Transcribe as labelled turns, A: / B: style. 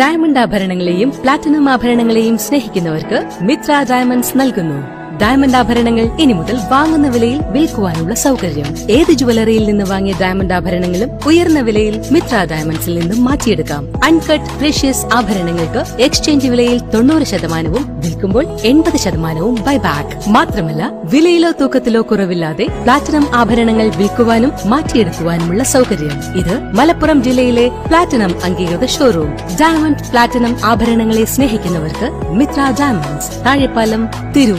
A: Diamond ആഭരണങ്ങളെയും platinum ആഭരണങ്ങളെയും സ്നേഹിക്കുന്നവർക്ക് Mitra diamonds നൽകുന്നു. Diamond ആഭരണങ്ങൾ ഇനി മുതൽ വാങ്ങുന്ന വിലയിൽ വിൽക്കുവാനുള്ള സൗകര്യം. ഏത് ജുവലറിയിൽ നിന്ന് വാങ്ങിയ ഡയമണ്ട് ആഭരണങ്ങളും ഉയർന്ന വിലയിൽ മിത്ര ഡയമണ്ട്സിൽ നിന്നും മാറ്റിയെടുക്കാം. അൺകട്ട് പ്രഷ്യസ് ആഭരണങ്ങൾക്ക് എക്സ്ചേഞ്ച് വിലയിൽ തൊണ്ണൂറ് ശതമാനവും വിൽക്കുമ്പോൾ എൺപത് ശതമാനവും ബൈബാക്ക് മാത്രമല്ല വിലയിലോ തൂക്കത്തിലോ കുറവില്ലാതെ പ്ലാറ്റിനം ആഭരണങ്ങൾ വിൽക്കുവാനും മാറ്റിയെടുക്കുവാനുമുള്ള സൗകര്യം. ഇത് മലപ്പുറം ജില്ലയിലെ പ്ലാറ്റിനം അംഗീകൃത ഷോറൂം ഡയമണ്ട് പ്ലാറ്റിനം ആഭരണങ്ങളെ സ്നേഹിക്കുന്നവർക്ക് മിത്ര ഡയമണ്ട്സ് താഴെപ്പാലം തിരൂർ.